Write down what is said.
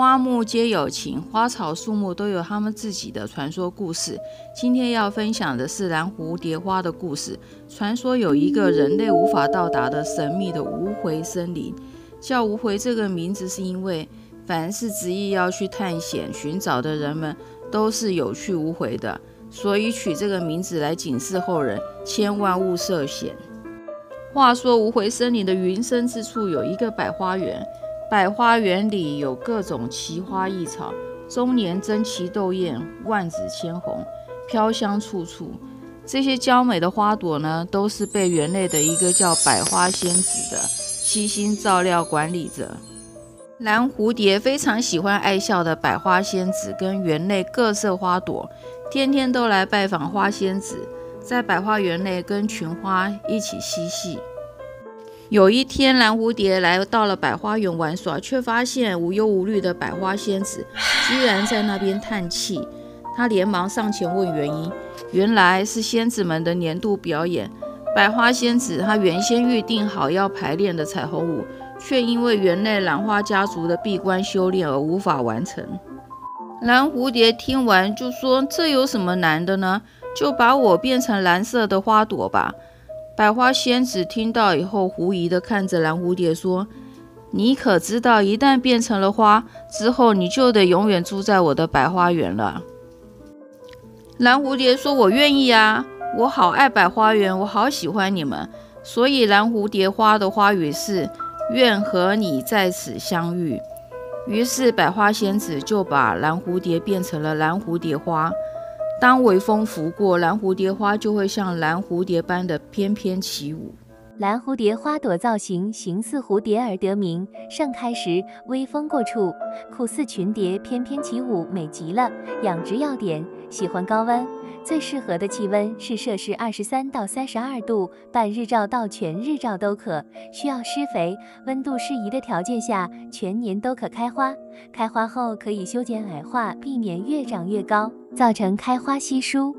花木皆有情，花草树木都有他们自己的传说故事。今天要分享的是蓝蝴蝶花的故事。传说有一个人类无法到达的神秘的无回森林，叫无回这个名字是因为凡是执意要去探险寻找的人们都是有去无回的，所以取这个名字来警示后人千万勿涉险。话说无回森林的云深之处有一个百花园。百花园里有各种奇花异草，终年争奇斗艳，万紫千红，飘香处处。这些娇美的花朵呢，都是被园内的一个叫百花仙子的悉心照料管理着。蓝蝴蝶非常喜欢爱笑的百花仙子跟园内各色花朵，天天都来拜访花仙子，在百花园内跟群花一起嬉戏。有一天，蓝蝴蝶来到了百花园玩耍，却发现无忧无虑的百花仙子居然在那边叹气。他连忙上前问原因，原来是仙子们的年度表演。百花仙子她原先预定好要排练的彩虹舞，却因为园内兰花家族的闭关修炼而无法完成。蓝蝴蝶听完就说：“这有什么难的呢？就把我变成蓝色的花朵吧。”百花仙子听到以后，狐疑地看着蓝蝴蝶说：“你可知道，一旦变成了花之后，你就得永远住在我的百花园了？”蓝蝴蝶说：“我愿意啊，我好爱百花园，我好喜欢你们。所以蓝蝴蝶花的花语是愿和你在此相遇。”于是百花仙子就把蓝蝴蝶变成了蓝蝴蝶花。当微风拂过，蓝蝴蝶花就会像蓝蝴蝶般的翩翩起舞。蓝蝴蝶花朵造型形似蝴蝶而得名，盛开时微风过处，酷似群蝶翩翩起舞，美极了。养殖要点：喜欢高温，最适合的气温是摄氏二十三到三十二度，半日照到全日照都可。需要施肥，温度适宜的条件下，全年都可开花。开花后可以修剪矮化，避免越长越高，造成开花稀疏。